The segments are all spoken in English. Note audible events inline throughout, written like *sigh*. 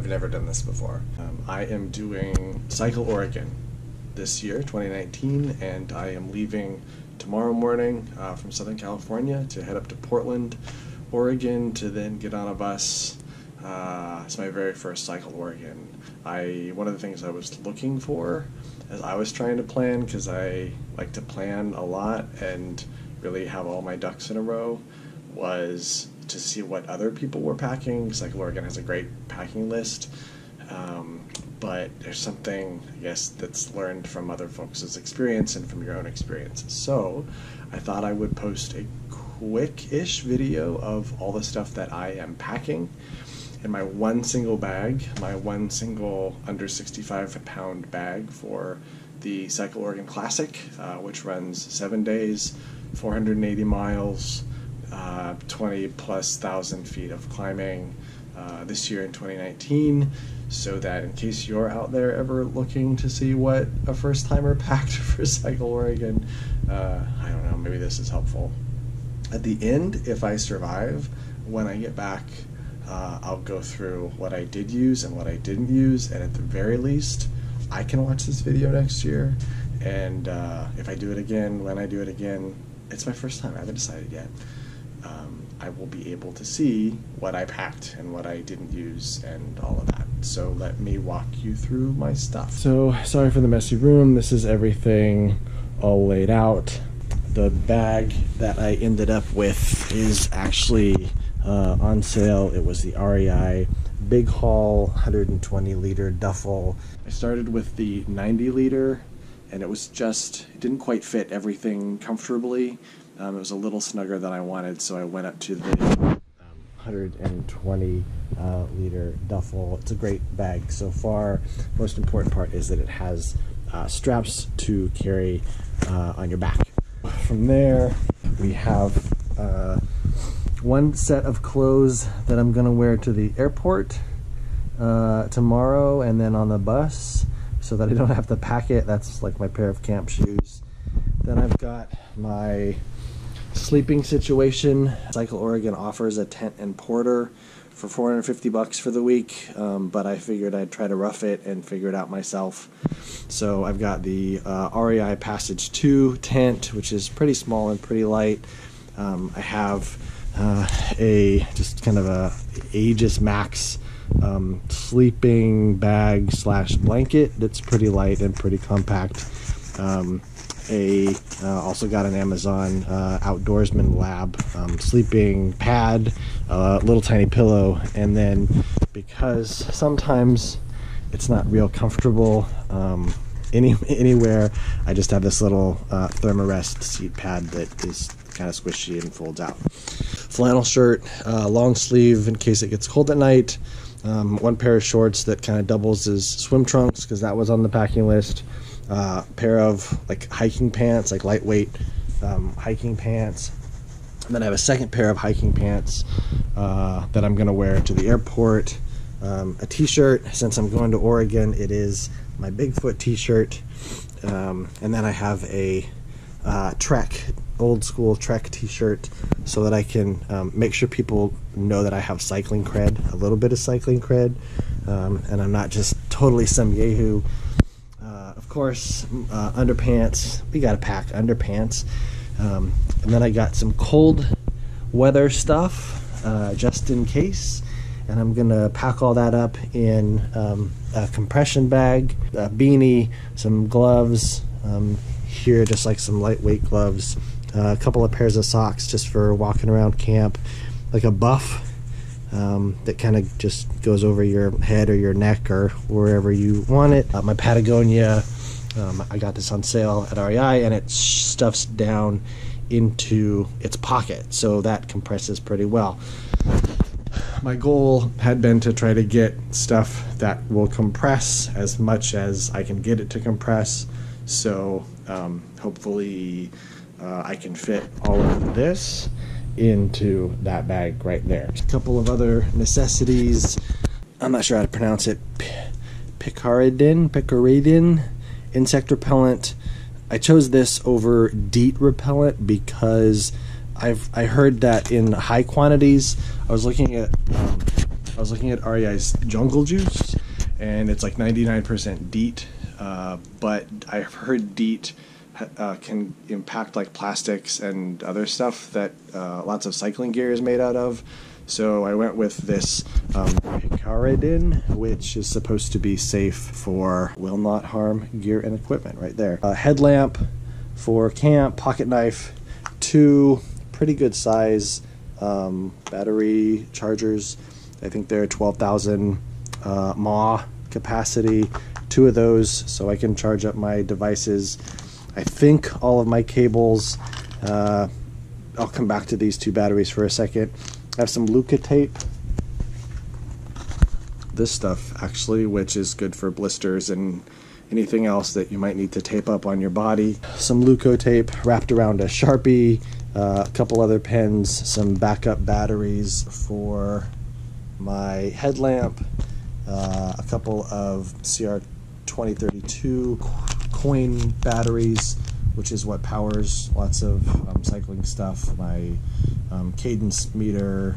I've never done this before. Um, I am doing Cycle Oregon this year, 2019, and I am leaving tomorrow morning uh, from Southern California to head up to Portland, Oregon, to then get on a bus. Uh, it's my very first Cycle Oregon. I one of the things I was looking for as I was trying to plan because I like to plan a lot and really have all my ducks in a row was to see what other people were packing. Cycle Oregon has a great packing list. Um, but there's something, I guess, that's learned from other folks' experience and from your own experience. So I thought I would post a quick ish video of all the stuff that I am packing in my one single bag, my one single under 65 pound bag for the Cycle Oregon Classic, uh, which runs seven days, 480 miles, uh, 20 plus thousand feet of climbing uh, this year in 2019 so that in case you're out there ever looking to see what a first timer *laughs* packed for Cycle Oregon, uh, I don't know, maybe this is helpful. At the end, if I survive, when I get back, uh, I'll go through what I did use and what I didn't use, and at the very least, I can watch this video next year. And uh, if I do it again, when I do it again, it's my first time. I haven't decided yet. I will be able to see what I packed and what I didn't use and all of that. So let me walk you through my stuff. So sorry for the messy room. This is everything all laid out. The bag that I ended up with is actually uh, on sale. It was the REI Big Haul 120 liter duffel. I started with the 90 liter and it was just, it didn't quite fit everything comfortably. Um, it was a little snugger than I wanted, so I went up to the um, 120 uh, liter duffel. It's a great bag so far. Most important part is that it has uh, straps to carry uh, on your back. From there, we have uh, one set of clothes that I'm gonna wear to the airport uh, tomorrow and then on the bus so that I don't have to pack it. That's like my pair of camp shoes. Then I've got my sleeping situation. Cycle Oregon offers a tent and porter for 450 bucks for the week, um, but I figured I'd try to rough it and figure it out myself. So I've got the uh, REI Passage 2 tent, which is pretty small and pretty light. Um, I have uh, a just kind of a Aegis Max um, sleeping bag slash blanket that's pretty light and pretty compact. Um, a uh, also got an Amazon uh, Outdoorsman Lab um, sleeping pad, a little tiny pillow, and then because sometimes it's not real comfortable um, any *laughs* anywhere, I just have this little uh, Thermarest seat pad that is kind of squishy and folds out. Flannel shirt, uh, long sleeve in case it gets cold at night. Um, one pair of shorts that kind of doubles as swim trunks because that was on the packing list uh, pair of like hiking pants, like lightweight um, hiking pants. And then I have a second pair of hiking pants uh, that I'm going to wear to the airport. Um, a t-shirt, since I'm going to Oregon, it is my Bigfoot t-shirt. Um, and then I have a uh, Trek, old school Trek t-shirt so that I can um, make sure people know that I have cycling cred, a little bit of cycling cred. Um, and I'm not just totally some yahoo course, uh, underpants. We got to pack underpants. Um, and then I got some cold weather stuff uh, just in case. And I'm going to pack all that up in um, a compression bag, a beanie, some gloves. Um, here, just like some lightweight gloves, uh, a couple of pairs of socks just for walking around camp, like a buff um, that kind of just goes over your head or your neck or wherever you want it. Uh, my Patagonia um, I got this on sale at REI and it stuffs down into its pocket, so that compresses pretty well. My goal had been to try to get stuff that will compress as much as I can get it to compress, so um, hopefully uh, I can fit all of this into that bag right there. A couple of other necessities. I'm not sure how to pronounce it. Picaridin, picaridin insect repellent. I chose this over DEET repellent because I've I heard that in high quantities. I was looking at um, I was looking at REI's Jungle Juice, and it's like 99% DEET, uh, but I've heard DEET uh, can impact like plastics and other stuff that uh, lots of cycling gear is made out of. So I went with this um, Picaridin, which is supposed to be safe for will not harm gear and equipment right there. A headlamp for camp, pocket knife, two pretty good size um, battery chargers. I think they're 12,000 uh, mAh capacity. Two of those so I can charge up my devices. I think all of my cables. Uh, I'll come back to these two batteries for a second. I have some Leukotape. This stuff, actually, which is good for blisters and anything else that you might need to tape up on your body. Some Leukotape wrapped around a Sharpie, uh, a couple other pens, some backup batteries for my headlamp, uh, a couple of CR2032 coin batteries, which is what powers lots of um, cycling stuff. My um, cadence meter,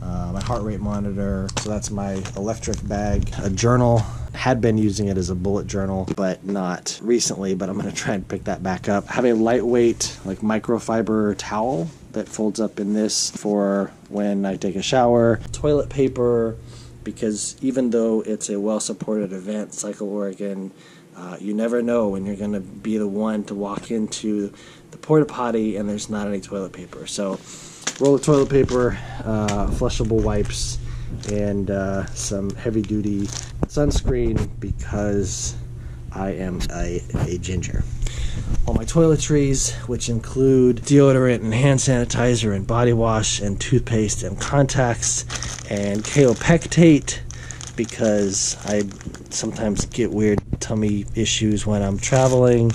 uh, my heart rate monitor. So that's my electric bag. A journal. Had been using it as a bullet journal, but not recently. But I'm to try and pick that back up. Have a lightweight, like microfiber towel that folds up in this for when I take a shower. Toilet paper, because even though it's a well supported event, Cycle Oregon, uh, you never know when you're going to be the one to walk into the porta potty and there's not any toilet paper. So, roll of toilet paper, uh, flushable wipes, and uh, some heavy duty sunscreen because I am a, a ginger. All my toiletries, which include deodorant and hand sanitizer and body wash and toothpaste and contacts and kaopectate because I sometimes get weird tummy issues when I'm traveling.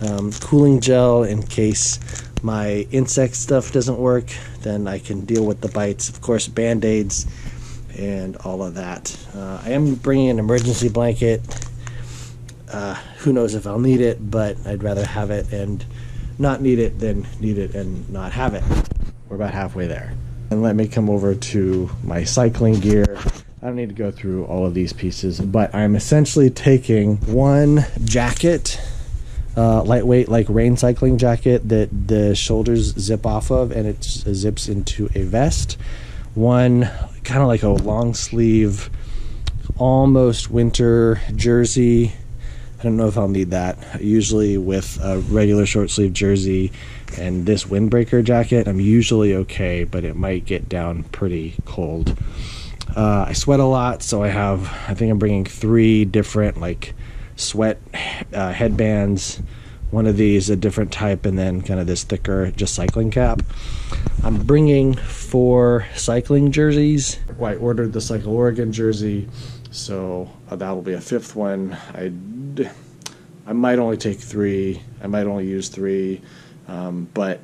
Um, cooling gel in case my insect stuff doesn't work, then I can deal with the bites. Of course, band aids and all of that. Uh, I am bringing an emergency blanket. Uh, who knows if I'll need it, but I'd rather have it and not need it than need it and not have it. We're about halfway there. And let me come over to my cycling gear. I don't need to go through all of these pieces, but I'm essentially taking one jacket, uh, lightweight like rain cycling jacket that the shoulders zip off of and it zips into a vest. One kind of like a long sleeve, almost winter jersey. I don't know if I'll need that. Usually with a regular short sleeve jersey and this windbreaker jacket, I'm usually okay, but it might get down pretty cold. Uh, I sweat a lot, so I have, I think I'm bringing three different like sweat uh, headbands. One of these, a different type, and then kind of this thicker, just cycling cap. I'm bringing four cycling jerseys. I ordered the Cycle Oregon jersey, so uh, that will be a fifth one. I, I might only take three. I might only use three, um, but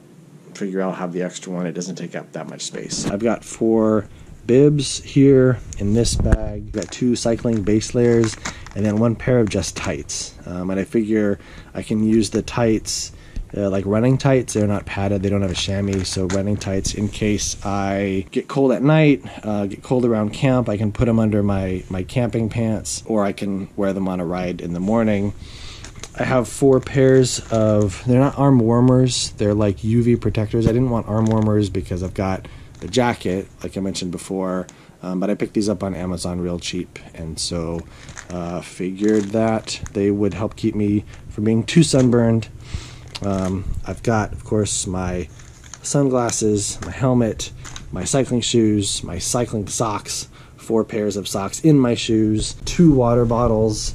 figure I'll have the extra one. It doesn't take up that much space. I've got four bibs here in this bag. Got two cycling base layers and then one pair of just tights. Um, and I figure I can use the tights uh, like running tights. They're not padded, they don't have a chamois, so running tights in case I get cold at night, uh, get cold around camp, I can put them under my, my camping pants or I can wear them on a ride in the morning. I have four pairs of, they're not arm warmers, they're like UV protectors. I didn't want arm warmers because I've got the jacket, like I mentioned before. Um, but I picked these up on Amazon real cheap, and so uh, figured that they would help keep me from being too sunburned. Um, I've got, of course, my sunglasses, my helmet, my cycling shoes, my cycling socks, four pairs of socks in my shoes, two water bottles,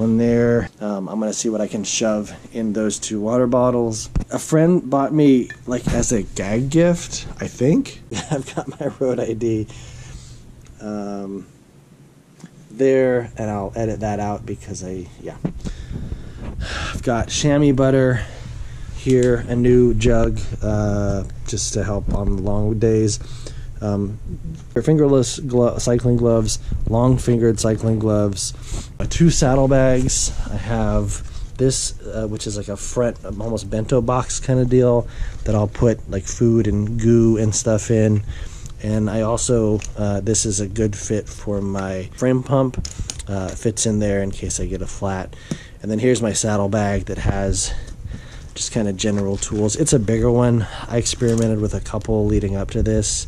one there. Um, I'm gonna see what I can shove in those two water bottles. A friend bought me like as a gag gift, I think. *laughs* I've got my road ID um, there, and I'll edit that out because I yeah. I've got chamois butter here, a new jug uh, just to help on long days um, fingerless glo- cycling gloves, long fingered cycling gloves, uh, two saddlebags. I have this, uh, which is like a front, um, almost bento box kind of deal that I'll put like food and goo and stuff in. And I also, uh, this is a good fit for my frame pump. Uh, fits in there in case I get a flat. And then here's my saddle bag that has just kind of general tools. It's a bigger one. I experimented with a couple leading up to this,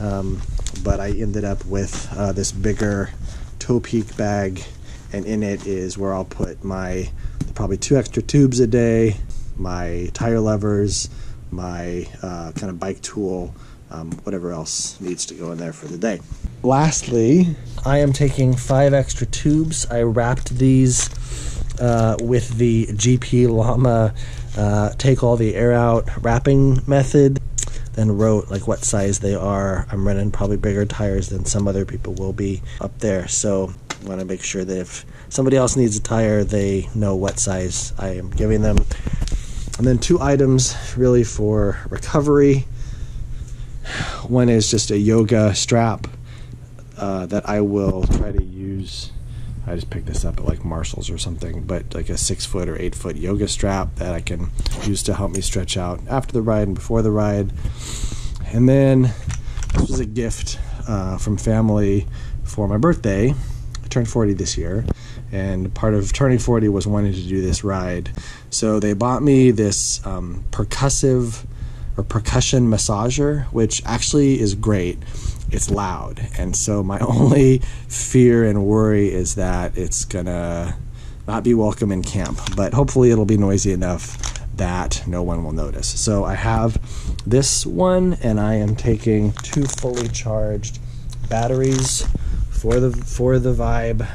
um, but I ended up with uh, this bigger Topeak bag, and in it is where I'll put my probably two extra tubes a day, my tire levers, my uh, kind of bike tool, um, whatever else needs to go in there for the day. Lastly, I am taking five extra tubes. I wrapped these uh, with the GPLama uh, take all the air out wrapping method. Then wrote like what size they are. I'm running probably bigger tires than some other people will be up there. So I want to make sure that if somebody else needs a tire, they know what size I am giving them. And then two items really for recovery. One is just a yoga strap uh, that I will try to use. I just picked this up at like Marshall's or something, but like a six foot or eight foot yoga strap that I can use to help me stretch out after the ride and before the ride. And then this was a gift uh, from family for my birthday. I turned 40 this year, and part of turning 40 was wanting to do this ride. So they bought me this um, percussive or percussion massager, which actually is great it's loud. And so my *laughs* only fear and worry is that it's gonna not be welcome in camp, but hopefully it'll be noisy enough that no one will notice. So I have this one and I am taking two fully charged batteries for the for the vibe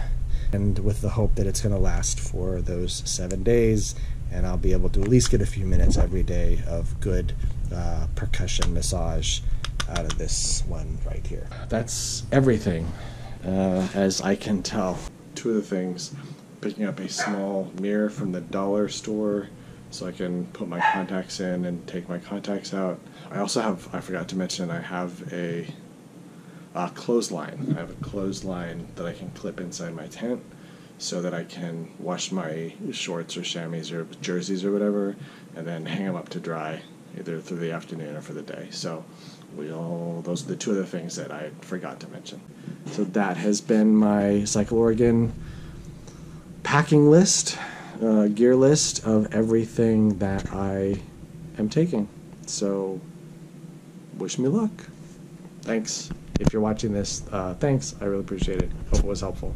and with the hope that it's going to last for those 7 days and I'll be able to at least get a few minutes every day of good uh, percussion massage out of this one right here. That's everything, uh, as I can tell. Two of the things, picking up a small mirror from the dollar store so I can put my contacts in and take my contacts out. I also have, I forgot to mention, I have a, a clothesline. I have a clothesline that I can clip inside my tent so that I can wash my shorts or chamois or jerseys or whatever and then hang them up to dry either through the afternoon or for the day. So we all those are the two other things that I forgot to mention. So that has been my Cycle Oregon packing list, uh, gear list of everything that I am taking. So wish me luck. Thanks. If you're watching this, uh, thanks. I really appreciate it. Hope it was helpful.